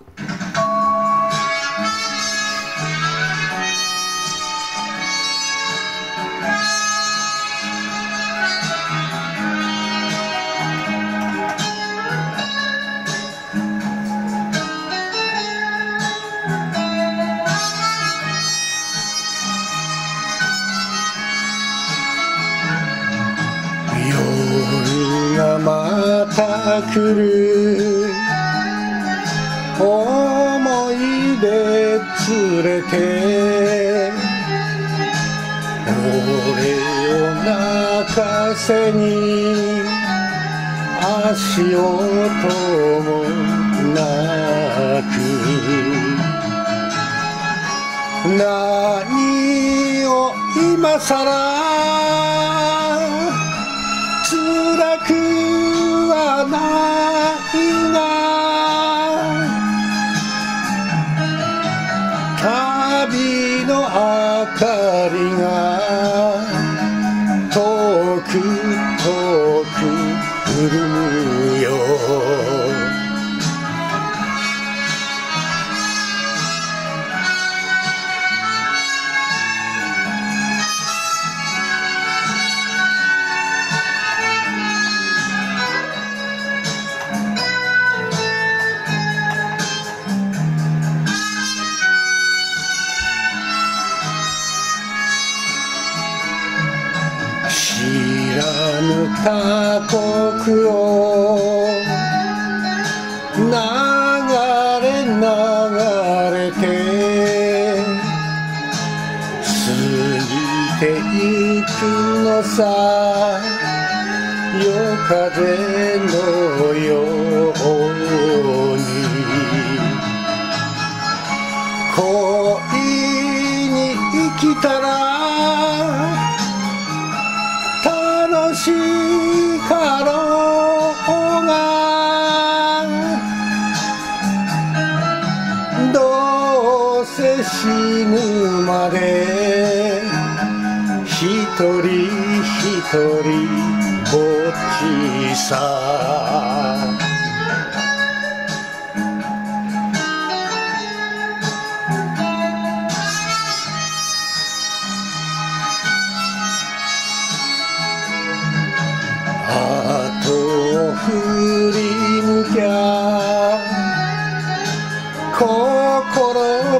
夜がまた来る。思い出連れて俺を泣かせに足音もなく何を今さらが旅の明かりが遠く遠く潤らぬ他国を流れ流れて過ぎてゆくのさ夜風のように恋に生きたらしかろうがどうせ死ぬまで一人一人ぼっちさ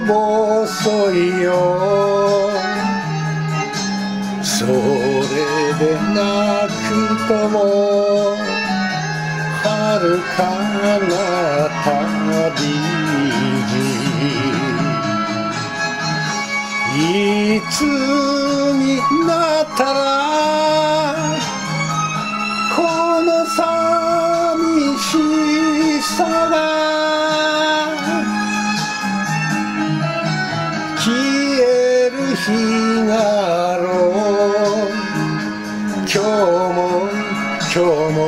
細いよ。それでなくとも遥かな旅にいつになったらこの寂しさが日がろう。今日も今日も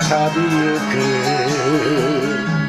旅行く。